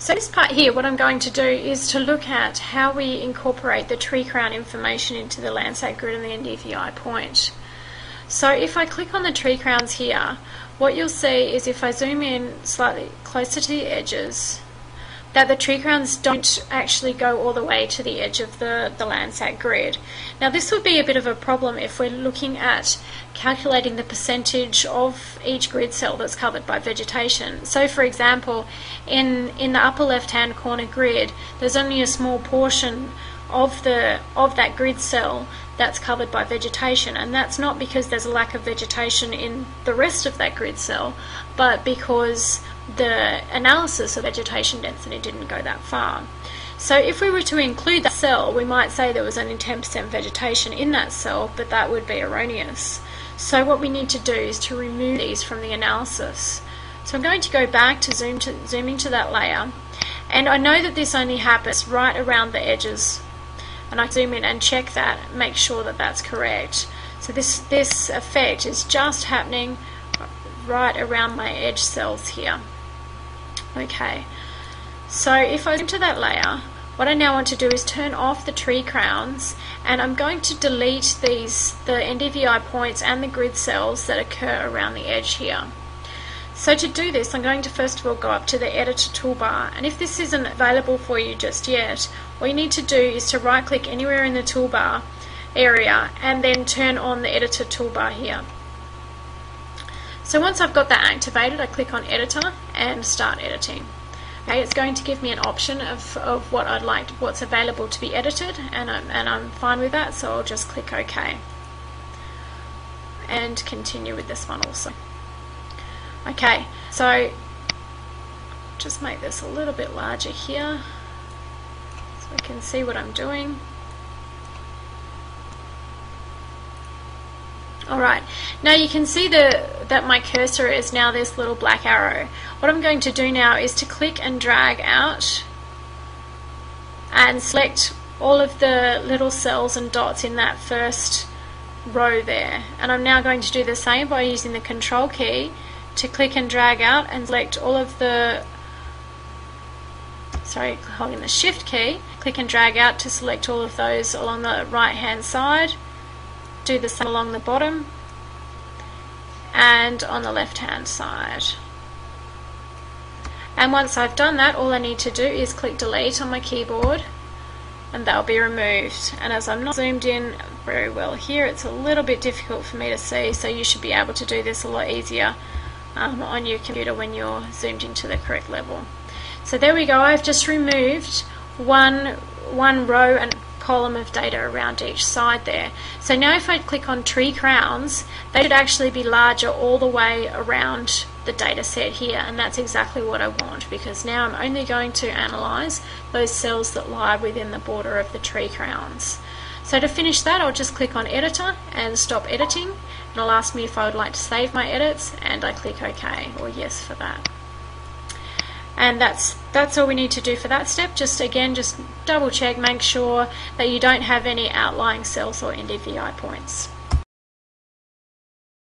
So this part here, what I'm going to do is to look at how we incorporate the tree crown information into the Landsat grid and the NDVI point. So if I click on the tree crowns here, what you'll see is if I zoom in slightly closer to the edges, that the tree crowns don't actually go all the way to the edge of the, the Landsat grid. Now this would be a bit of a problem if we're looking at calculating the percentage of each grid cell that's covered by vegetation. So for example, in, in the upper left hand corner grid, there's only a small portion of the of that grid cell that's covered by vegetation and that's not because there's a lack of vegetation in the rest of that grid cell but because the analysis of vegetation density didn't go that far. So if we were to include that cell, we might say there was only 10% vegetation in that cell, but that would be erroneous. So what we need to do is to remove these from the analysis. So I'm going to go back to zoom to zooming to that layer, and I know that this only happens right around the edges, and I zoom in and check that, make sure that that's correct. So this this effect is just happening right around my edge cells here. Okay, so if I go into that layer, what I now want to do is turn off the tree crowns and I'm going to delete these, the NDVI points and the grid cells that occur around the edge here. So to do this, I'm going to first of all go up to the editor toolbar and if this isn't available for you just yet, what you need to do is to right click anywhere in the toolbar area and then turn on the editor toolbar here. So once I've got that activated, I click on editor and start editing. Okay, it's going to give me an option of, of what I'd like, what's available to be edited, and I'm, and I'm fine with that, so I'll just click OK. And continue with this one also. Okay, so just make this a little bit larger here so I can see what I'm doing. Alright, now you can see the, that my cursor is now this little black arrow. What I'm going to do now is to click and drag out and select all of the little cells and dots in that first row there. And I'm now going to do the same by using the control key to click and drag out and select all of the sorry, holding the shift key, click and drag out to select all of those along the right hand side do the same along the bottom and on the left hand side. And once I've done that, all I need to do is click delete on my keyboard and they'll be removed. And as I'm not zoomed in very well here, it's a little bit difficult for me to see, so you should be able to do this a lot easier um, on your computer when you're zoomed into the correct level. So there we go, I've just removed one, one row and column of data around each side there. So now if I click on tree crowns, they should actually be larger all the way around the data set here and that's exactly what I want because now I'm only going to analyze those cells that lie within the border of the tree crowns. So to finish that I'll just click on editor and stop editing and it'll ask me if I would like to save my edits and I click OK or yes for that and that's that's all we need to do for that step. Just again just double check make sure that you don't have any outlying cells or NDVI points